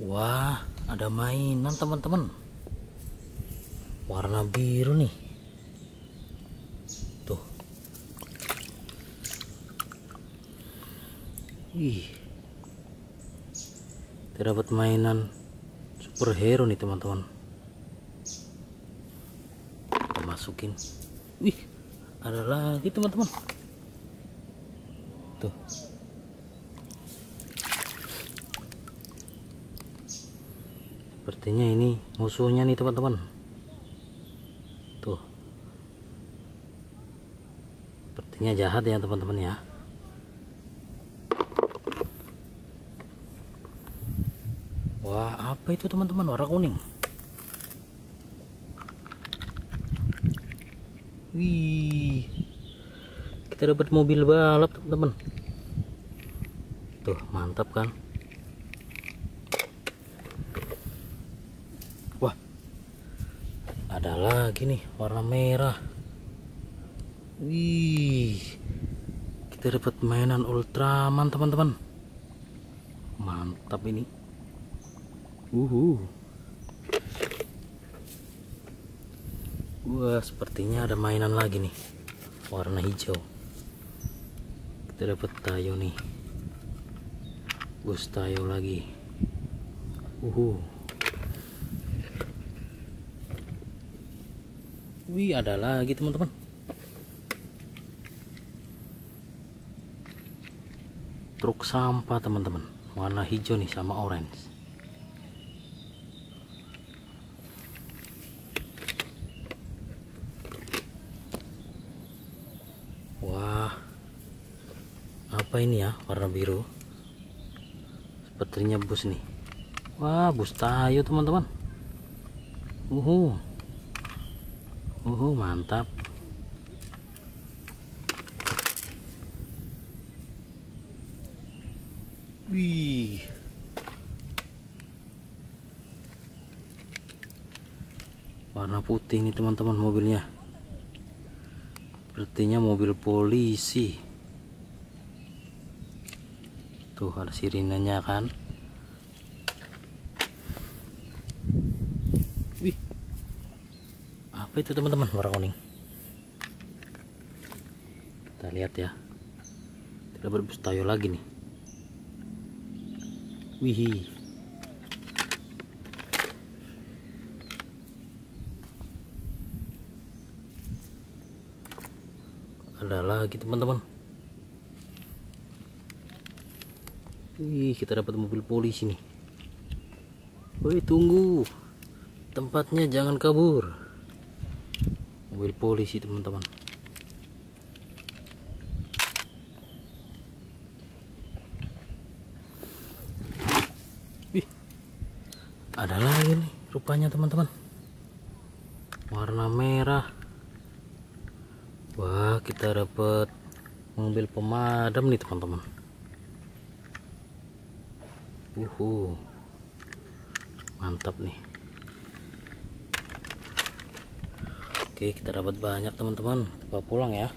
Wah, ada mainan teman-teman. Warna biru nih. Tuh. Wih. Kita dapat mainan superhero nih teman-teman. Kita masukin. Wih, ada lagi teman-teman. Tuh. Sepertinya ini musuhnya nih teman-teman. Tuh. Sepertinya jahat ya teman-teman ya. Wah, apa itu teman-teman? Warna kuning. Wih. Kita dapat mobil balap, teman-teman. Tuh, mantap kan? Ada lagi nih warna merah. Wih. Kita dapat mainan Ultraman, teman-teman. Mantap ini. Uhu. Wah, sepertinya ada mainan lagi nih. Warna hijau. Kita dapat tayo nih. Bus tayo lagi. Uhu. Wih, ada lagi teman-teman. Truk sampah teman-teman. Warna hijau nih sama orange. Wah, apa ini ya warna biru? Sepertinya bus nih. Wah, bus tayo teman-teman. Uhu, uhu mantap. Wih. Warna putih nih teman-teman mobilnya. Sepertinya mobil polisi. Tuh ada sirinenya kan. Wih. Apa itu teman-teman warna kuning? Kita lihat ya. Tidak berbus tayo lagi nih. Wih. Ada lagi teman-teman. Wih, kita dapat mobil polisi nih. Woi, tunggu. Tempatnya jangan kabur. Mobil polisi, teman-teman. Ada lagi nih rupanya, teman-teman. Warna merah. Wah, kita dapat mobil pemadam nih, teman-teman. Uhu. Mantap nih. Oke, kita dapat banyak, teman-teman. Bawa pulang ya.